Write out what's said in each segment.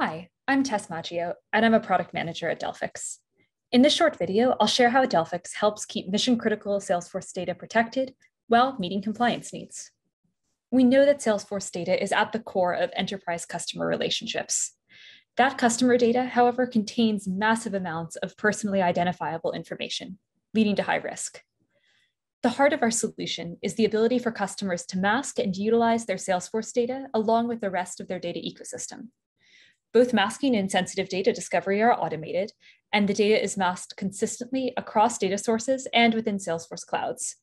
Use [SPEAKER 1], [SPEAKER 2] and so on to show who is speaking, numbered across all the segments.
[SPEAKER 1] Hi, I'm Tess Maggio, and I'm a product manager at Delphix. In this short video, I'll share how Delphix helps keep mission-critical Salesforce data protected while meeting compliance needs. We know that Salesforce data is at the core of enterprise customer relationships. That customer data, however, contains massive amounts of personally identifiable information, leading to high risk. The heart of our solution is the ability for customers to mask and utilize their Salesforce data along with the rest of their data ecosystem. Both masking and sensitive data discovery are automated, and the data is masked consistently across data sources and within Salesforce clouds.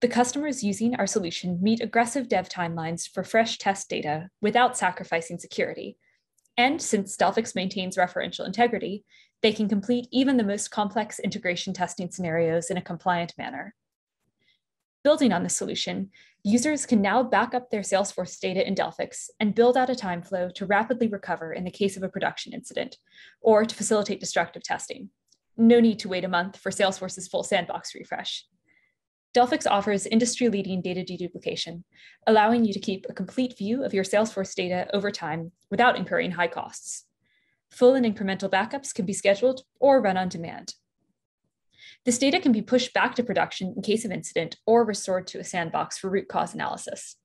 [SPEAKER 1] The customers using our solution meet aggressive dev timelines for fresh test data without sacrificing security. And since Delphix maintains referential integrity, they can complete even the most complex integration testing scenarios in a compliant manner. Building on the solution, users can now back up their Salesforce data in Delphix and build out a time flow to rapidly recover in the case of a production incident, or to facilitate destructive testing. No need to wait a month for Salesforce's full sandbox refresh. Delphix offers industry-leading data deduplication, allowing you to keep a complete view of your Salesforce data over time without incurring high costs. Full and incremental backups can be scheduled or run on demand. This data can be pushed back to production in case of incident or restored to a sandbox for root cause analysis.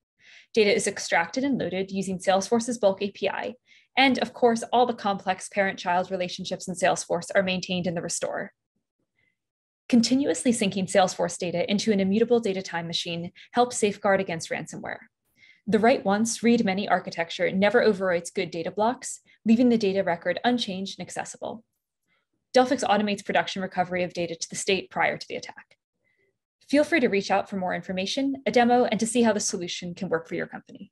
[SPEAKER 1] Data is extracted and loaded using Salesforce's bulk API. And of course, all the complex parent-child relationships in Salesforce are maintained in the restore. Continuously syncing Salesforce data into an immutable data time machine helps safeguard against ransomware. The write once, read many architecture never overwrites good data blocks, leaving the data record unchanged and accessible. Delphix automates production recovery of data to the state prior to the attack. Feel free to reach out for more information, a demo, and to see how the solution can work for your company.